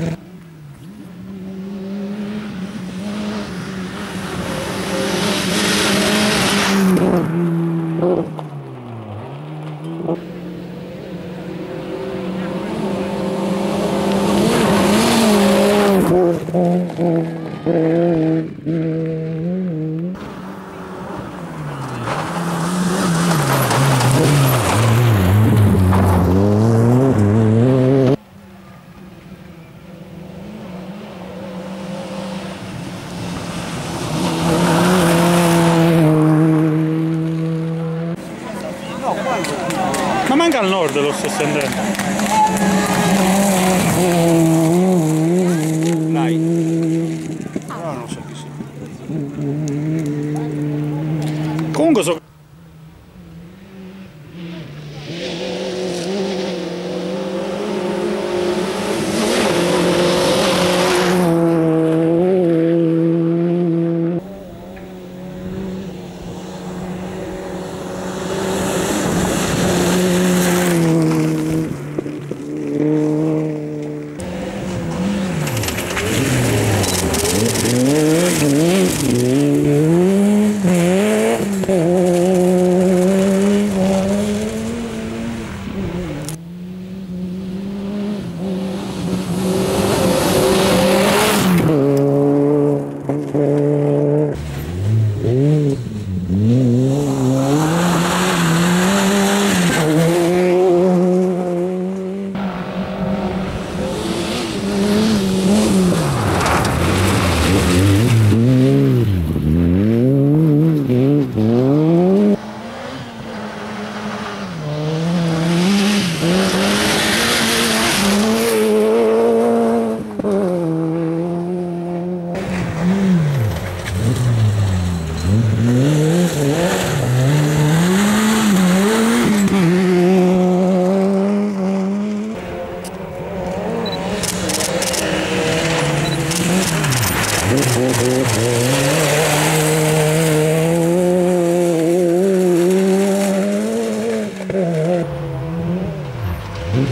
Mm-hmm. anche al nord lo sto sentendo dai non so chi sia comunque sono